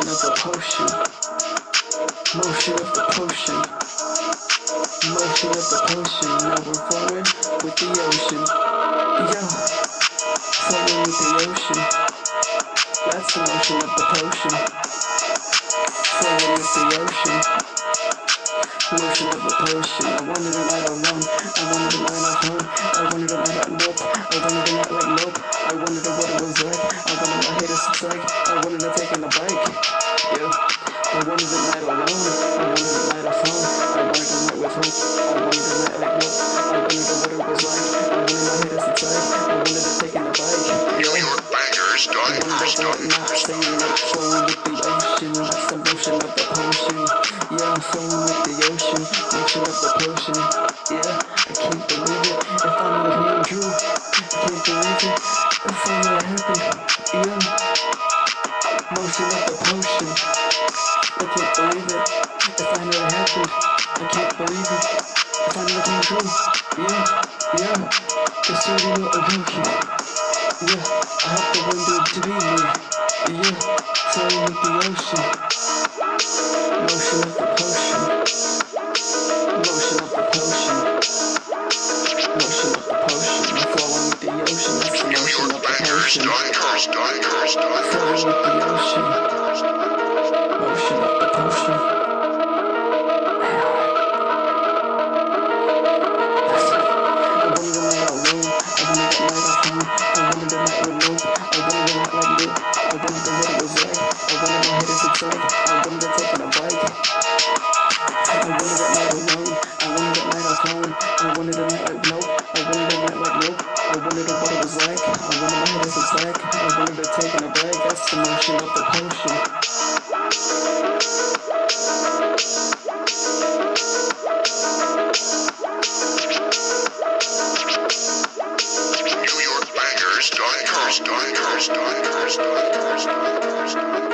motion of the potion. Motion of the potion. Motion of the potion. Now we're flowing with the ocean. Yo, flowing with the ocean. That's the motion of the potion. Flowing with the ocean. Motion of the potion. I wanted a night alone. I wanted a night at home. I wanted a night at nope. I wanted a night like nope. I wanted to what it was like. I wanted my head to subside. I wanted to take on the bike. Yeah. I wanted a night alone. I wanted a night at home. I wanted a night with hope. I wanted a night like nope. I wanted to what it was like. I wanted my head to subside. I wanted to take on the bike. New Yeah. York bangers, I wanted diners, to what not diners, saying like flowing with the ocean. That's the motion of the potion. Yeah, I'm flowing with the ocean. Motion of the potion. Yeah, I can't believe it. If I'm the man Drew, I can't believe it. If I'm happy. Yeah. Motion like a potion. I can't believe it. If I know it happened, I can't believe it. If I'm looking true, yeah, yeah. The studio Yoki. Yeah, I have the one to be me. Yeah, flowing with the ocean. Motion of wanted a night like you. I wanted to what it was. I wanted my head to subside. I wanted to take on a bike. I to what it was like. I wanted my head to subside. I wanted to take a bike. That's the motion of the potion. New York bangers, diners, diners, diners, diners, diners, diners.